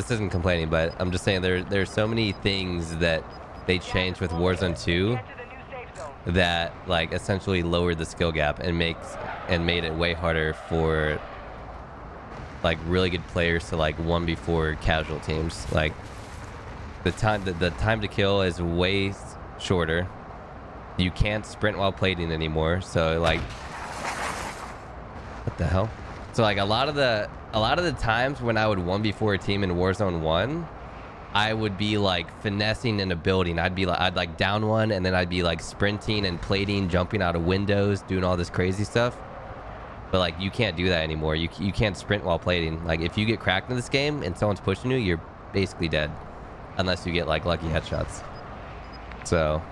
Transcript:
this isn't complaining, but I'm just saying there there's so many things that they changed with Warzone 2 that like essentially lowered the skill gap and makes and made it way harder for like really good players to like 1v4 casual teams. Like the time the, the time to kill is way shorter. You can't sprint while plating anymore. So like what the hell? So like a lot of the a lot of the times when I would 1v4 a team in Warzone 1, I would be like finessing in a building. I'd be like, I'd like down one and then I'd be like sprinting and plating, jumping out of windows, doing all this crazy stuff. But like, you can't do that anymore. You, you can't sprint while plating. Like if you get cracked in this game and someone's pushing you, you're basically dead. Unless you get like lucky headshots. So